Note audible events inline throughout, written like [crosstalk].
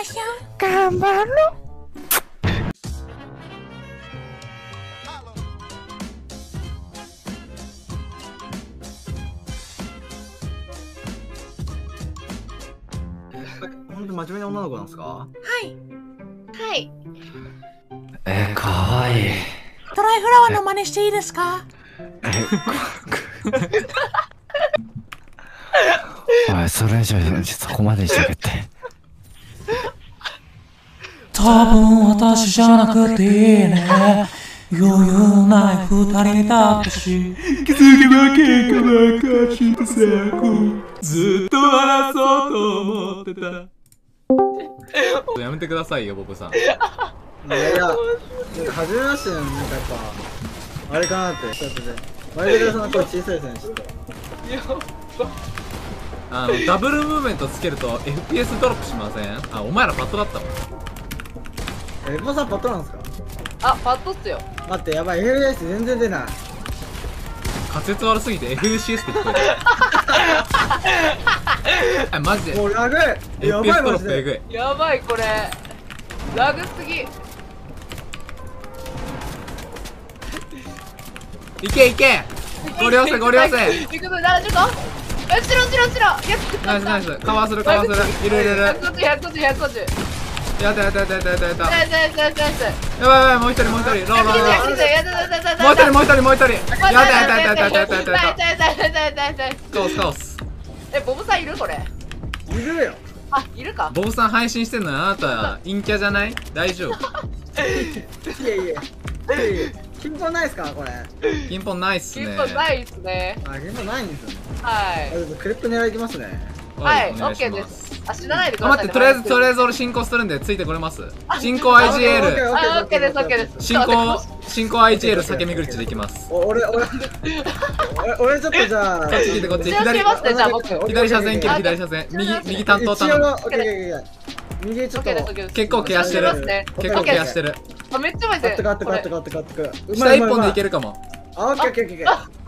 ましょう。頑張ろう。本当に真面目な女の子なんですか？はい。はい。えー、かわいい。ドライフラワーの真似していいですか？え、[laughs] おい、それ以上、[laughs] そこまでしとけって。多分私じゃなくていいね。余裕ない二人だったし。気づけば結果ばかしてさずっと話そうと思ってた。やめてくださいよボブさん。いやいや、なんか初めましてなんかやっぱ、あれかなって、ちょっとね。前田さんの声小さいですね、ちょっと。あのダブルムーブメントつけると FPS ドロップしません？あお前らパットだったわえ、エボさんパットなんですか？あ、パッドっすよ。待って、やばい、FPS 全然出ない。滑舌悪すぎて FCS って聞こえ [laughs] マジで？もうラグやばいドマジで。いやばい、これ。ラグすぎ。いけいけご了承ご了承行くぞ、な、ちょっと。後ろ、後ろ、後ろ。ナイスナイスカバーするカバーするいるいるいる150、150、150。やったやったやったやったやったやったナイス、ナイス、ナイス、ナイス。やばいやばいもう一人もう一人ローローローやったやったやったやったもう一人もう一人もう一人やったやったやったやったやったやったやったやったやったやったやったやったやったやったカオスカオスえ、ボブさんいるこれ？いるよ。あ、いるか？ボブさん配信してんのにあなた陰キャじゃない？大丈夫いやいや。金庫ないっすかこれ？ピンポンないっす結ね構ないっすね。あ、金庫ないんですよね。はいあ。ちょっとクリップ狙いきますね。はい、オッケーです。あ、死なないでくあださいね。待ってとりあえずとりあえず俺進行するんでついてこれます？進行あ IGL あ、オッケーです、オッケーです。進行進行 IGL 酒見口でいきますお俺、俺、俺、俺ちょっとじゃあ。こっち来てこっち左しますね、じゃあ僕。左車線切る左車線右右担当。右ちょっと。結構ケアしてるますね結構ケアしてるあ、めっちゃうまいカッで。下一本でいける。るかもあ、オッケーオッケーオッケー。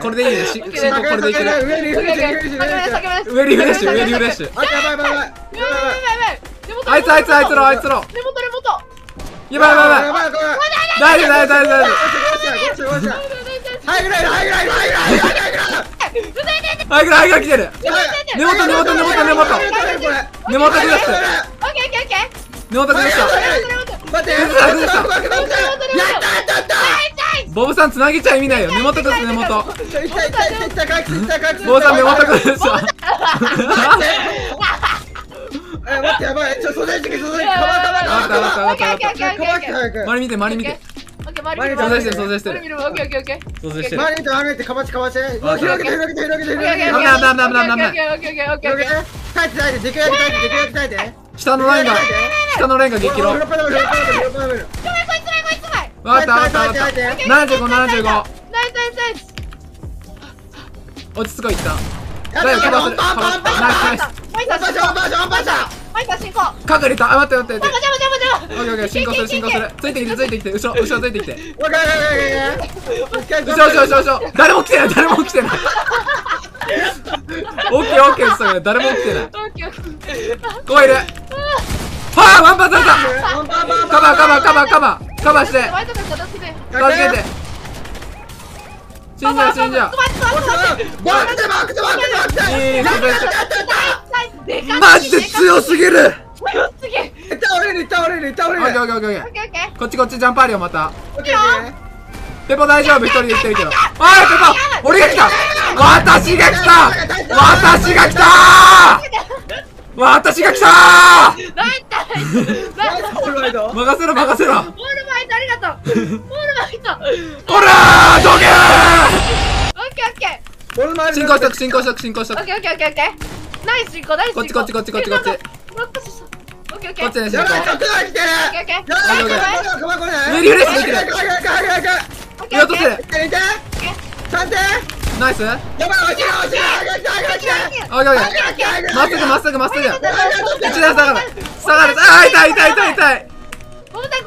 これでいいねし進行これでいける上にオッケーオッケー。上に酒目です、酒目です。上にフレッシュ上にフレッシュあ、やばいやばいやばい。あいつあいつあいつろあいつろ根元根元。やばいやばいやばい。大丈夫大丈夫大丈夫。はいぐらいはいぐらいはいぐらいはいぐらいはいぐらい。夫はいぐらいはいぐらい来てる根元根元根元根元。根元崩してオッケーオッケーオッケー。根元崩した待って。崩した崩した待って待って待ってやったやったやボブさん繋げちゃ意味ないよ根元崩す根元。ボブさん根元崩したえ待ってやばい。ちょ袖付け袖付け。かばかばわかったわかったわかったオッケーオッケーオッケーオッケー。早く。周り見て周り見てオッケー、周り見てる想像して周り見。て周り見て周り見てかばちかばち。広げて広げて広げて広げて。危ない危ない危ない危ない危ないオッケーオッケーオッケーオッケーオッケーオッケー。耐えて耐えてできるだけ耐えてできるだけ耐えて。下のラインが下のラインが激ロわかったわかったわかった耐えて耐えて7575ナイスナイスナイス。落ち着こいったやだよカバーするパンパンパンナイスナイスファイター進行。ファイター進行。角入れたあ待って待って待ってジャブジャブジャブジャブ。オッケーオッケー進行する進行するついてきてついてきて後ろ後ろついてきてオッケーオッケーオッケー。後ろ後ろ後ろ後ろ誰も来てない誰も来てないオッケーオッケーそれ誰も来てないオッケーオッケー。ここいるはあワンパンされたカバーカバーカバーカバーカバーして。ファイターの片付け。助けて。死んじゃう死んじゃう。待って待って待って。バックでバックでバックでバックで。マジで強すぎる。強すぎる。倒れる倒れる倒れる。オッケーオッケーオッケーオッケオッケーオッケー。ーこっちこっちジャンプあるよまた。オッケー。ペポ大丈夫？一人で行ってるけどおいペポ俺が来た。私が来た。私が来た。私が来た。任せろ任せろモールバイトありがとう。モールバイト。ほらーどけオッケーオッケー。オールマイルー進行しとく進行しとく進行しとくオッケーオッケーオッケー。オッケー。ナイス進行ナイス進行。こっちこっちこっちこっちこっち。ブロックした。オッケーオッケー。こっちね進やばい、行角が来てるオッケーオッケー。やばい、やばい、やばい、これメリーフレッシュできる早く早く早く早くオッケーオッケー。見落とせる早くい。て三点ナイス。オッやばい、落ちる落ちる早く早く早くケー。オッケー早くまっすぐまっすぐまっすぐ。一段下がる下がる。あー痛い痛い痛い痛い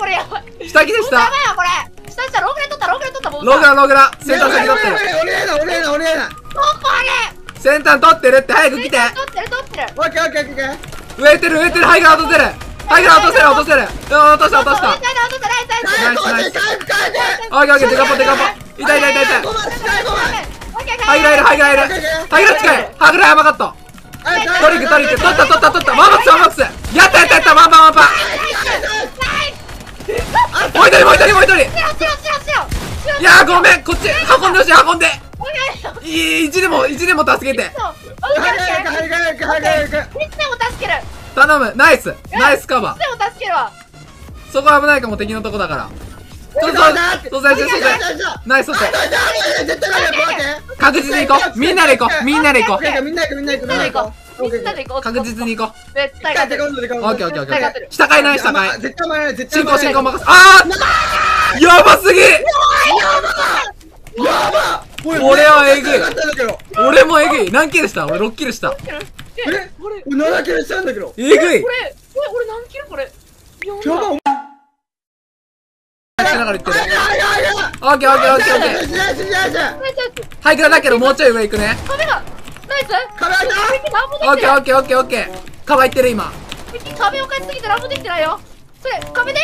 これやばい。下来て下やばいよこれ。下下ローグラ取ったローグラ取った。ログラログラ先端先取ってる。俺やだ、俺やだ、俺やだどこあれ。先端取ってるって早く来て。取ってる取ってる。オッケーオッケーオッケー植えてる植えてる。ハイガー落とせる。ハイガー落とせる落とせる。うん落とした落とした。ナイスナイスナイスナイスオッケーオッケーデカポデカポ痛い痛い痛い痛い。ハイグラいるハイグラいる。ハイグラ近い。ハイグラ山カット。トリックトリック。取った取った取った。ワンマックスワンマックス。やったやったやった。ワンパンワンパン一人もう一人。もう一人。いやーごめんこっち運んでほしい運んで。いい意地でも意地でも助けて。そうオッケーオッケーはいはいはいはいはいはいいつでも助ける。頼むナイスナイスカバいつでも助けるわ。ーそこ危ないかも敵のとこだから。そうそうそうそうそうそうナイス外絶対ないよ待って確実に行こう。みんなで行こう。みんなで行こう。みんな行くみんな行くみんな行こうみんなで行こう。確実に行こう。絶対勝てる。オッケーオッケーオッケー下階ない下階絶対前ない絶対進行進行任せ。あーやばすぎ。やば俺はえぐい。よかったんだけど。俺もえぐい。何キルした？俺6キルした。え？俺7キロしたんだけど。えぐい。これこれ俺何キロこれ。やば。しながら言ってる。いやいやいや。オッケーオッケーオッケーオッケー。しないしないしないナイスハイクラだけどもうちょい上行くね。壁が壁開い。たオッケーオッケーオッケーオッケー。カバーいってる今。壁を返しすぎて何もできてないよ。それ壁で？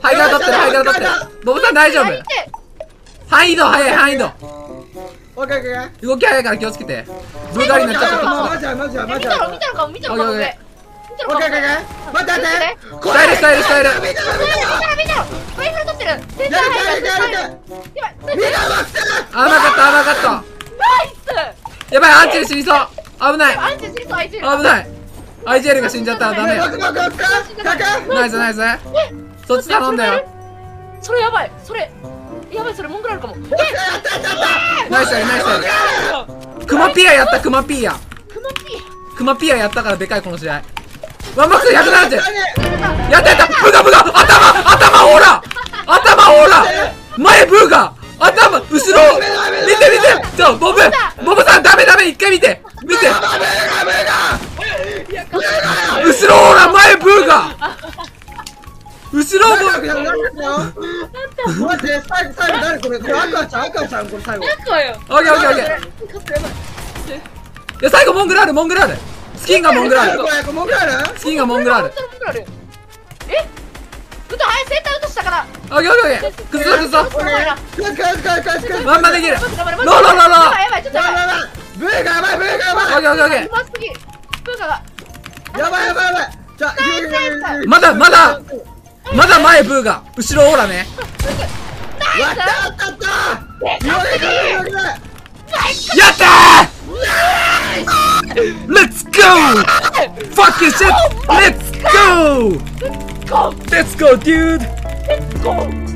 ハイクラ取ってるハイクラ取ってる。ボブさん大丈夫？相手範囲移動早い範囲移動オッケーオッケー。動き早いから気をつけて。ブーガリになっちゃったマジだマジだマ見ジだたろ見たろかも見たろかもオッケー上見たろオッケーオッケかも待って待って。スタイルスタイルスやばいアンチェル死にそう。危ない。アンチ知りそうアイチ危ない。アイジェルが死んじゃった。らダメ。よバクバクバクバクナイスナイス。そっち頼んだよ。それやばい。それやばいそれモングラルかも。えやったやったやった。ナイスナイスクマピアやったクマピア。クマピークマピアやったからでかいこの試合。ワンマックス170何やった。やった。ブガブガ。頭頭オーラ頭オーラ前ブーガ頭後ろ見て見て。ちょボブボブさんダメダメ一回見て。見て。後ろオーラ前ブーガ後ろボ待って最後最後誰これ？これ赤ちゃん赤ちゃんこれ最後。なんかよ。オッケーオッケーオッケー。勝ったやばいいや最後モングラールモングラール。スキンがモングラール。スキンがモングラール。本当にモングラルえ歌はいセンター落としたから。オッケーオッケーオッケーくずくずちょっとやばいなクラスクラスクラスクラスクラスまんまできる。ロロロロロやばいやばいちょっとやばい。やばいブーがやばいブーがやばい。オッケーオッケーオッケうますぎブー。カがやばいやばいやばい。じゃあー。まだまだまだ前ブーガ後ろオーラね。やったやったやったー !Let's go! Fucking shit! Let's go! Let's go, dude! ゴー